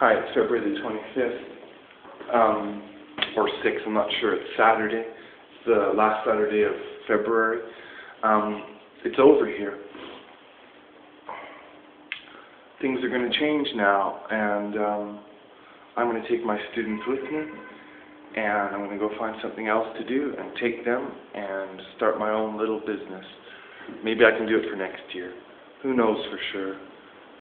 Hi, it's February the 25th, um, or 6th, I'm not sure. It's Saturday, the last Saturday of February. Um, it's over here. Things are going to change now, and um, I'm going to take my students with me, and I'm going to go find something else to do and take them and start my own little business. Maybe I can do it for next year. Who knows for sure.